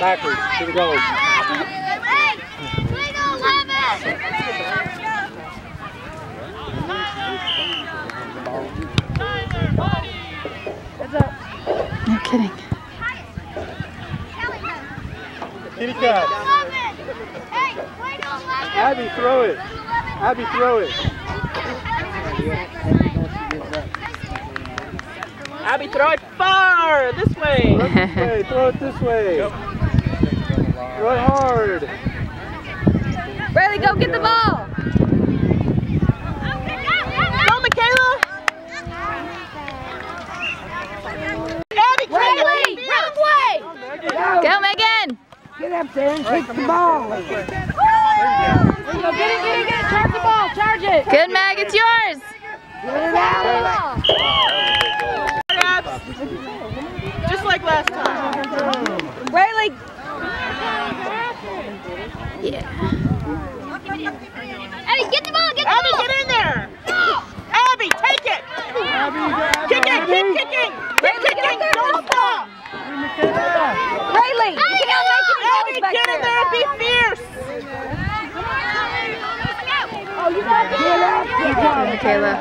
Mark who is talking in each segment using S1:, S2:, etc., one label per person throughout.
S1: Backwards to the goal.
S2: No kidding.
S1: Kitty cat. Abby, throw it. Abby, throw it.
S3: Abby, throw it far this way.
S2: This
S1: way. Throw it this way. Throw it hard.
S4: Riley, go get the ball.
S3: Go, Michaela. Abby, try Riley, to wrong
S4: way.
S2: Go, Megan.
S5: Get up there and take the ball. Go, get
S4: it, get it, get it. Charge the ball. Charge it.
S2: Good, Meg. It's yours.
S3: Abs. Just like last time.
S4: Riley.
S2: Abby,
S4: get the ball, get the Abby, ball.
S3: get in there. Abby, take it. Abby, Kick it, keep kicking. Keep kicking. Don't stop.
S4: Riley. Abby, get in there and be
S3: fierce.
S4: Oh, you got it? Come
S2: on, Michaela.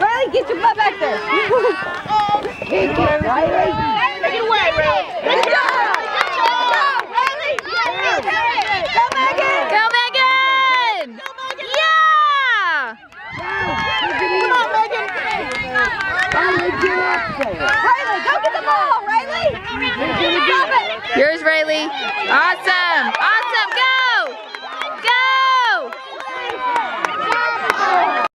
S4: Riley, get your butt back there.
S5: Kick
S4: it,
S5: Riley.
S3: Take it away, Riley. Take it away.
S4: Go,
S2: Megan.
S5: Yeah.
S3: Come on, Megan.
S5: Riley, get up there.
S4: Riley, go get the ball, Riley.
S2: Yours, Riley. Awesome. Awesome. Go.